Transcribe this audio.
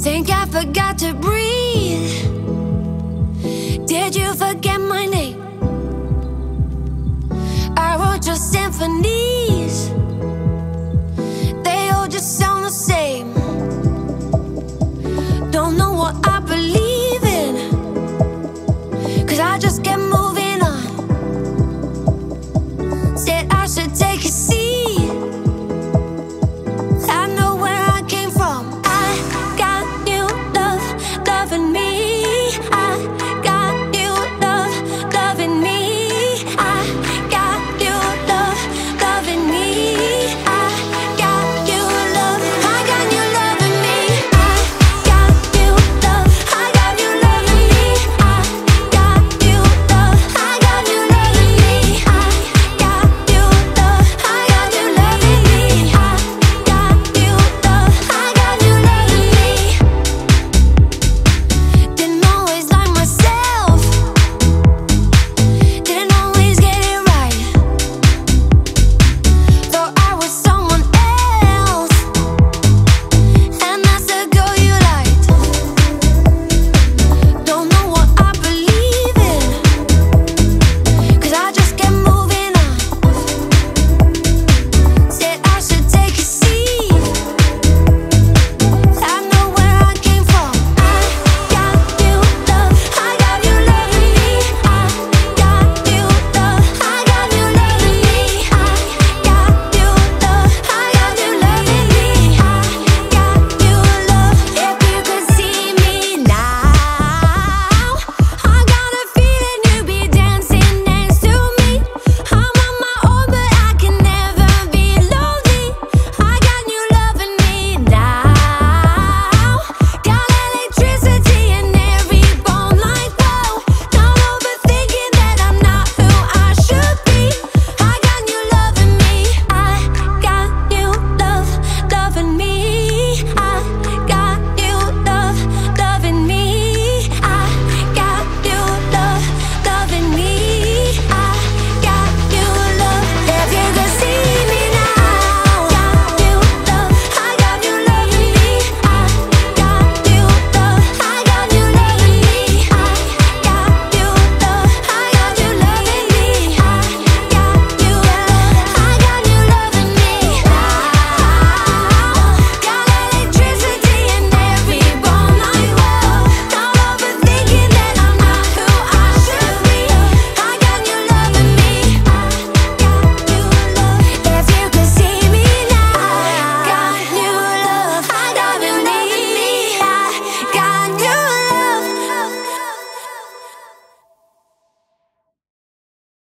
Think I forgot to breathe. Did you forget my name? I wrote your symphonies. They all just sound the same. Don't know what I believe in. Cause I just get moving.